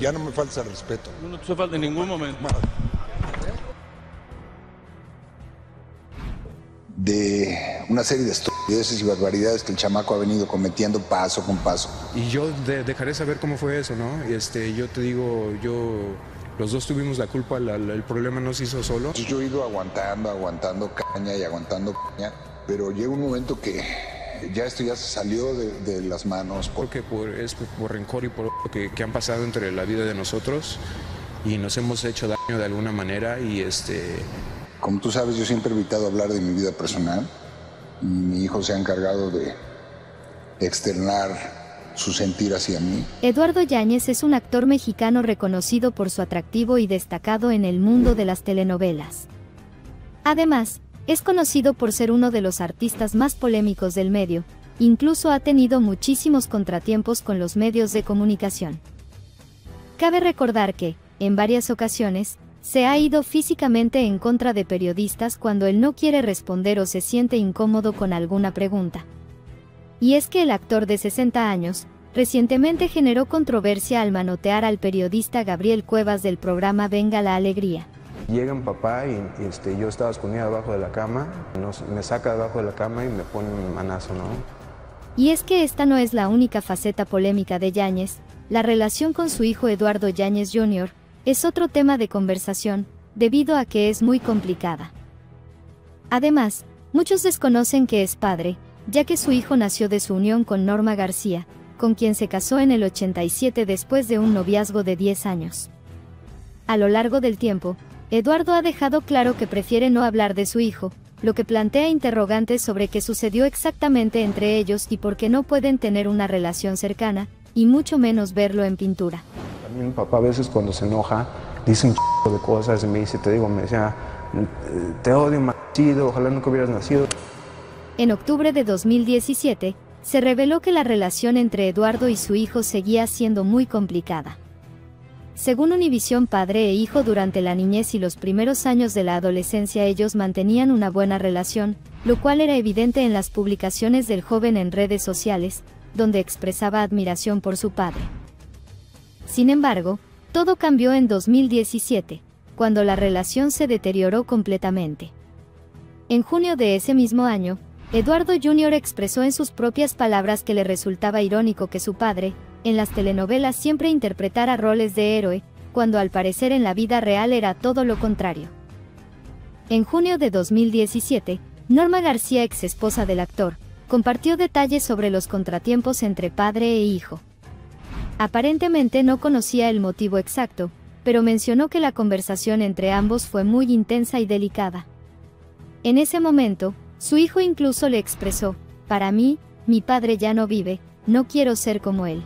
ya no me falta el respeto. No, no te falta en ningún momento. De una serie de estupideces y barbaridades que el chamaco ha venido cometiendo paso con paso. Y yo de- dejaré saber cómo fue eso, ¿no? Y Este, yo te digo, yo, los dos tuvimos la culpa, la- la- el problema no se hizo solo. Yo he ido aguantando, aguantando caña y aguantando caña, pero llega un momento que ya esto ya se salió de, de las manos. Por... Porque por, es por rencor y por lo que, que han pasado entre la vida de nosotros y nos hemos hecho daño de alguna manera y este... Como tú sabes, yo siempre he evitado hablar de mi vida personal y mi hijo se ha encargado de externar su sentir hacia mí. Eduardo Yáñez es un actor mexicano reconocido por su atractivo y destacado en el mundo de las telenovelas. Además, es conocido por ser uno de los artistas más polémicos del medio, incluso ha tenido muchísimos contratiempos con los medios de comunicación. Cabe recordar que, en varias ocasiones, se ha ido físicamente en contra de periodistas cuando él no quiere responder o se siente incómodo con alguna pregunta. Y es que el actor de 60 años, recientemente generó controversia al manotear al periodista Gabriel Cuevas del programa Venga la Alegría. Llega mi papá y, este, yo estaba escondida debajo de la cama, me saca debajo de la cama y me pone un manazo, ¿no? Y es que esta no es la única faceta polémica de Yáñez, la relación con su hijo Eduardo Yáñez Jr. es otro tema de conversación, debido a que es muy complicada. Además, muchos desconocen que es padre, ya que su hijo nació de su unión con Norma García, con quien se casó en el 87 después de un noviazgo de 10 años. A lo largo del tiempo, Eduardo ha dejado claro que prefiere no hablar de su hijo, lo que plantea interrogantes sobre qué sucedió exactamente entre ellos y por qué no pueden tener una relación cercana, y mucho menos verlo en pintura. También mi papá a veces cuando se enoja dice un chico de cosas y me dice, te digo, me decía, "Eh, te odio, nacido, ojalá nunca hubieras nacido. En octubre de 2017, se reveló que la relación entre Eduardo y su hijo seguía siendo muy complicada. Según Univisión padre e hijo durante la niñez y los primeros años de la adolescencia ellos mantenían una buena relación, lo cual era evidente en las publicaciones del joven en redes sociales, donde expresaba admiración por su padre. Sin embargo, todo cambió en 2017, cuando la relación se deterioró completamente. En junio de ese mismo año, Eduardo Jr. expresó en sus propias palabras que le resultaba irónico que su padre, en las telenovelas siempre interpretara roles de héroe, cuando al parecer en la vida real era todo lo contrario. En junio de 2017, Norma García, ex esposa del actor, compartió detalles sobre los contratiempos entre padre e hijo. Aparentemente no conocía el motivo exacto, pero mencionó que la conversación entre ambos fue muy intensa y delicada. En ese momento, su hijo incluso le expresó, para mí, mi padre ya no vive, no quiero ser como él.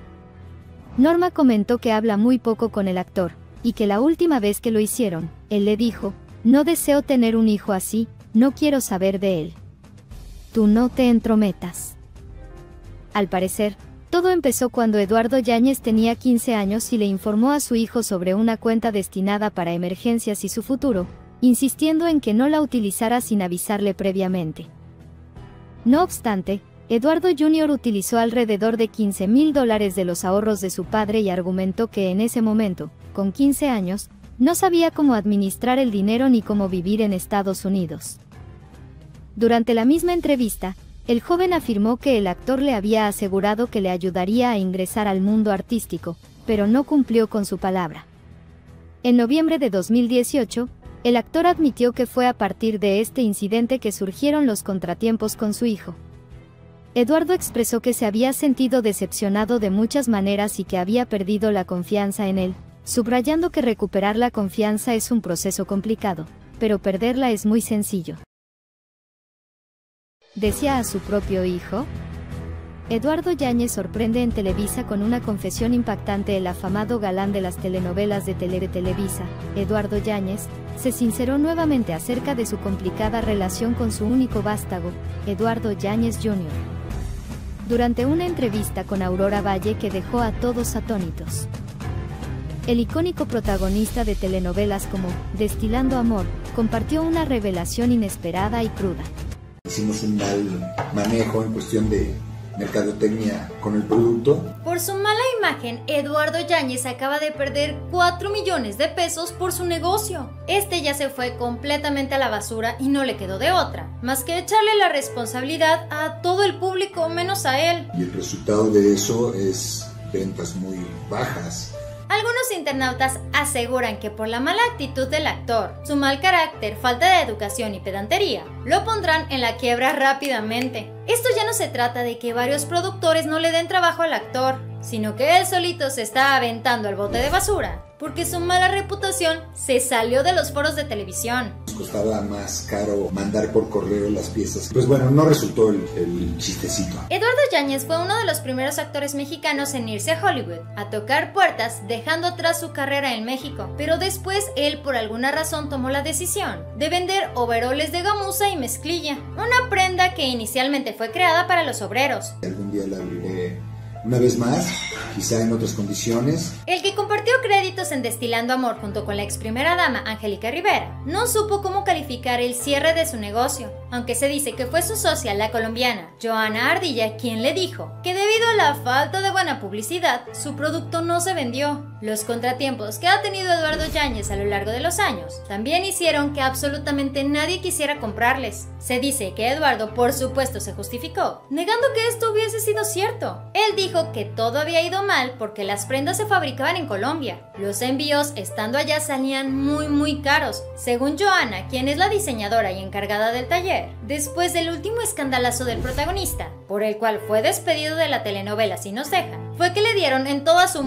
Norma comentó que habla muy poco con el actor, y que la última vez que lo hicieron, él le dijo, no deseo tener un hijo así, no quiero saber de él. Tú no te entrometas. Al parecer, todo empezó cuando Eduardo Yáñez tenía 15 años y le informó a su hijo sobre una cuenta destinada para emergencias y su futuro, insistiendo en que no la utilizara sin avisarle previamente. No obstante, Eduardo Jr. utilizó alrededor de 15 mil dólares de los ahorros de su padre y argumentó que en ese momento, con 15 años, no sabía cómo administrar el dinero ni cómo vivir en Estados Unidos. Durante la misma entrevista, el joven afirmó que el actor le había asegurado que le ayudaría a ingresar al mundo artístico, pero no cumplió con su palabra. En noviembre de 2018, el actor admitió que fue a partir de este incidente que surgieron los contratiempos con su hijo. Eduardo expresó que se había sentido decepcionado de muchas maneras y que había perdido la confianza en él, subrayando que recuperar la confianza es un proceso complicado, pero perderla es muy sencillo. ¿Decía a su propio hijo? Eduardo Yáñez sorprende en Televisa con una confesión impactante. El afamado galán de las telenovelas de Tele Televisa, Eduardo Yáñez, se sinceró nuevamente acerca de su complicada relación con su único vástago, Eduardo Yáñez Jr. Durante una entrevista con Aurora Valle que dejó a todos atónitos. El icónico protagonista de telenovelas como Destilando Amor compartió una revelación inesperada y cruda. Hicimos un mal manejo en cuestión de mercadotecnia con el producto. Por su mala imagen, Eduardo Yáñez acaba de perder 4 millones de pesos por su negocio. Este ya se fue completamente a la basura y no le quedó de otra, más que echarle la responsabilidad a todo el público menos a él. Y el resultado de eso es ventas muy bajas. Algunos internautas aseguran que por la mala actitud del actor, su mal carácter, falta de educación y pedantería, lo pondrán en la quiebra rápidamente. Esto ya no se trata de que varios productores no le den trabajo al actor, sino que él solito se está aventando al bote de basura, porque su mala reputación se salió de los foros de televisión. Nos costaba más caro mandar por correo las piezas. Pues bueno, no resultó el, el chistecito. Eduardo Yáñez fue uno de los primeros actores mexicanos en irse a Hollywood, a tocar puertas, dejando atrás su carrera en México. Pero después él por alguna razón tomó la decisión de vender overoles de gamuza y mezclilla, una prenda que inicialmente fue creada para los obreros. Algún día la abriré una vez más, quizá en otras condiciones. El que compartió créditos en Destilando Amor junto con la ex primera dama Angélica Rivera, no supo cómo calificar el cierre de su negocio, aunque se dice que fue su socia, la colombiana Joana Ardilla, quien le dijo que debido a la falta de buena publicidad, su producto no se vendió. Los contratiempos que ha tenido Eduardo Yáñez a lo largo de los años también hicieron que absolutamente nadie quisiera comprarles. Se dice que Eduardo por supuesto se justificó, negando que esto hubiese sido cierto. Él dijo que todo había ido mal porque las prendas se fabricaban en Colombia. Los envíos estando allá salían muy muy caros, según Joana, quien es la diseñadora y encargada del taller. Después del último escandalazo del protagonista, por el cual fue despedido de la telenovela Si nos dejan, fue que le dieron en toda su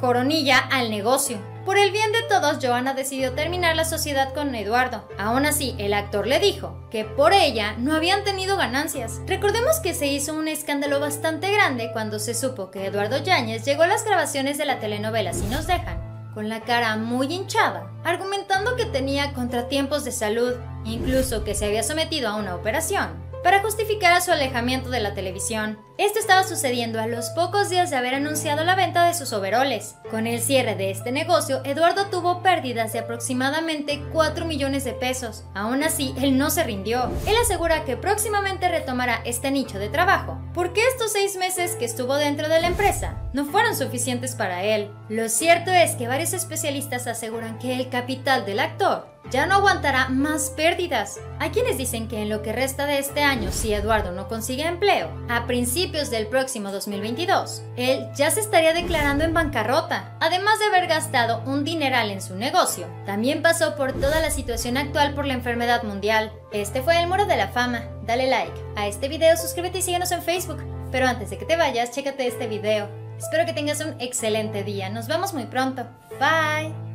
coronilla al negocio. Por el bien de todos, Joana decidió terminar la sociedad con Eduardo. Aún así, el actor le dijo que por ella no habían tenido ganancias. Recordemos que se hizo un escándalo bastante grande cuando se supo que Eduardo Yáñez llegó a las grabaciones de la telenovela Si nos dejan, con la cara muy hinchada, argumentando que tenía contratiempos de salud, incluso que se había sometido a una operación para justificar su alejamiento de la televisión. Esto estaba sucediendo a los pocos días de haber anunciado la venta de sus overoles. Con el cierre de este negocio, Eduardo tuvo pérdidas de aproximadamente 4 millones de pesos. Aún así, él no se rindió. Él asegura que próximamente retomará este nicho de trabajo, porque estos seis meses que estuvo dentro de la empresa no fueron suficientes para él. Lo cierto es que varios especialistas aseguran que el capital del actor ya no aguantará más pérdidas. Hay quienes dicen que en lo que resta de este año, si Eduardo no consigue empleo, a principios del próximo 2022, él ya se estaría declarando en bancarrota. Además de haber gastado un dineral en su negocio, también pasó por toda la situación actual por la enfermedad mundial. Este fue el Muro de la Fama. Dale like a este video, suscríbete y síguenos en Facebook. Pero antes de que te vayas, chécate este video. Espero que tengas un excelente día. Nos vemos muy pronto. Bye.